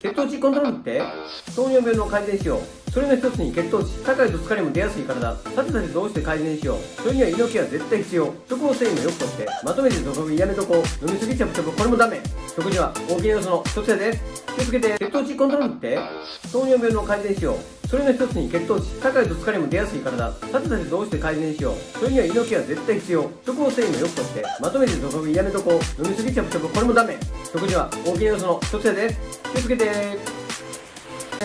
血糖値コントロールって？糖尿病の改善しよう。それの一つに血糖値高いと疲れも出やすい体。さてさてどうして改善しよう。それには猪木は絶対必要。食物繊維もよくとってまとめてドカ食いやめとこう。飲みすぎちゃぶちゃぶこれもダメ食事は大きな要素の一つやで気をつけて血糖値コントロールって糖尿病の改善しようそれの一つに血糖値高いと疲れも出やすい体さてさてどうして改善しようそれには猪木は絶対必要食物繊維もよくとってまとめてドカ食いやめとこう飲みすぎちゃぶちゃぶこれもダメ食事は大きな要素の一つで。す気をつけて。